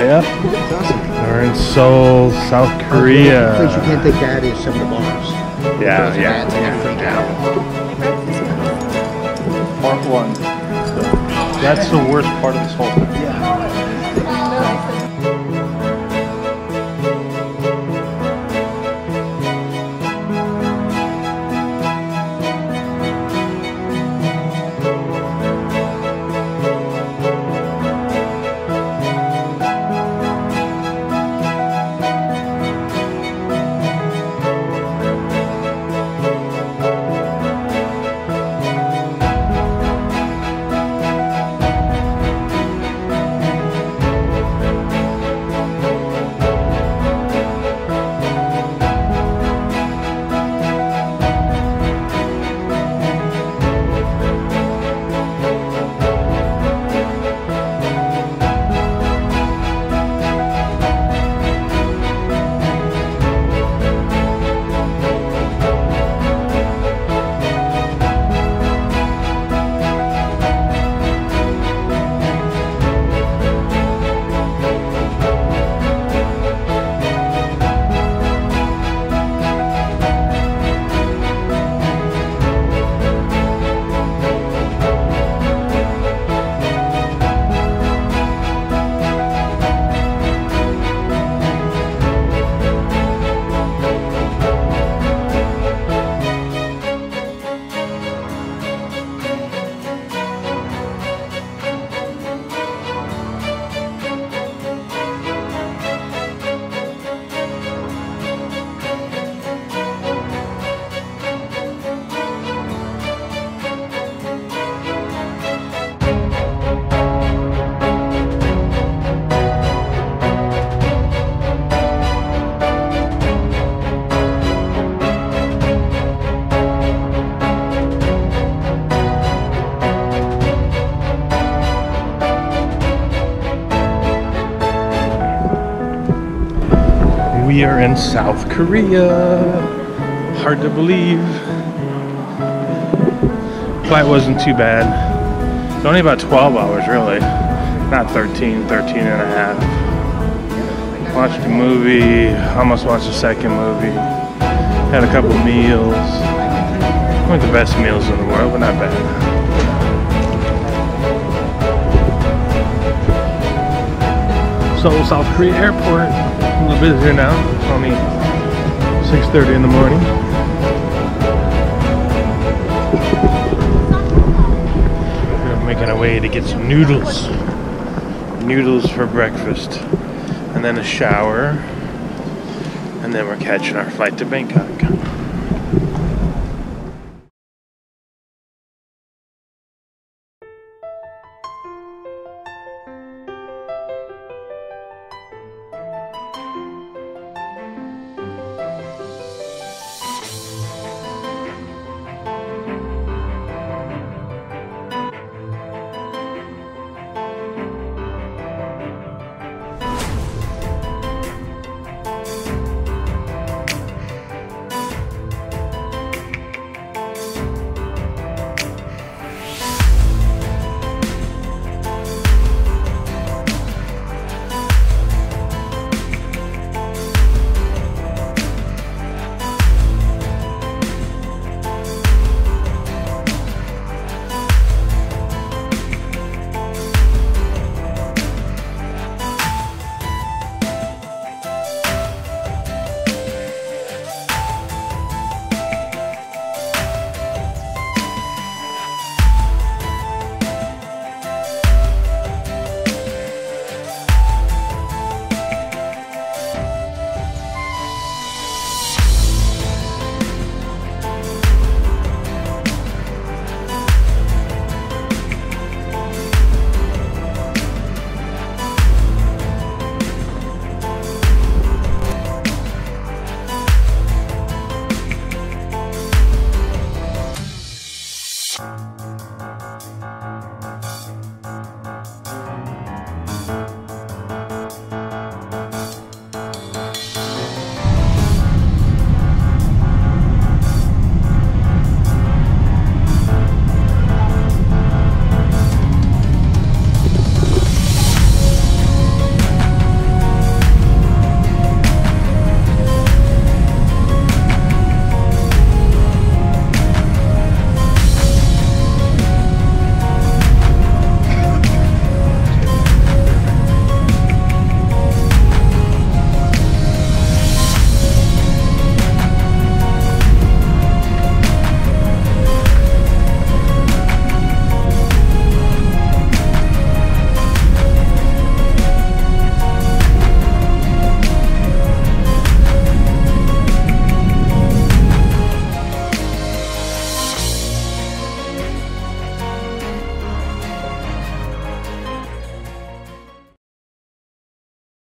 Yep. It's awesome. We're in Seoul, South Korea. The Korea. place you can't take that is some of the bars. Yeah, Those yeah, ads, they freak yeah, out. Part one. That's the worst part of this whole thing. We are in South Korea. Hard to believe. Flight wasn't too bad. It's only about 12 hours, really. Not 13, 13 and a half. Watched a movie, almost watched a second movie. Had a couple meals. One of the best meals in the world, but not bad. Seoul, South Korea Airport. A little busier now. It's only 6.30 in the morning. We're making our way to get some noodles. Noodles for breakfast. And then a shower. And then we're catching our flight to Bangkok.